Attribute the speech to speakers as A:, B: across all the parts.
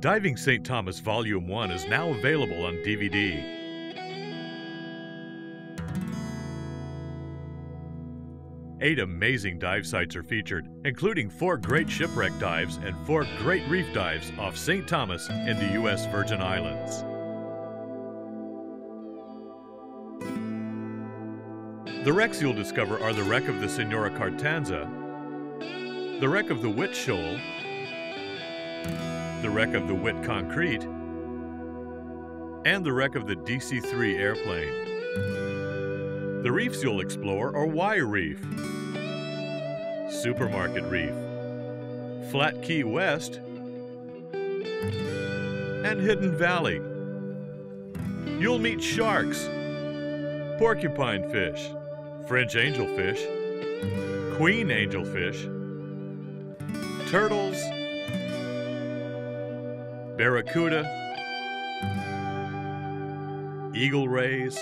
A: Diving St. Thomas Volume 1 is now available on DVD. Eight amazing dive sites are featured, including four great shipwreck dives and four great reef dives off St. Thomas in the U.S. Virgin Islands. The wrecks you'll discover are the wreck of the Senora Cartanza, the wreck of the WIT Shoal, the wreck of the WIT Concrete, and the wreck of the DC 3 airplane. The reefs you'll explore are Wye Reef, Supermarket Reef, Flat Cay West, and Hidden Valley. You'll meet sharks, porcupine fish, French angelfish, queen angelfish, turtles, barracuda, eagle rays,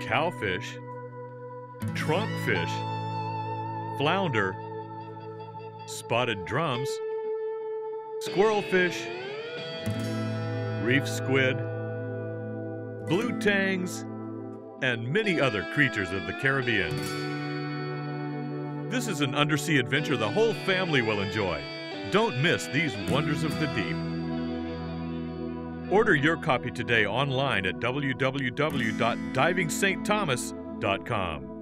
A: cowfish, trunkfish, flounder, spotted drums, squirrelfish, reef squid, blue tangs, and many other creatures of the Caribbean. This is an undersea adventure the whole family will enjoy. Don't miss these wonders of the deep. Order your copy today online at www.divingstthomas.com.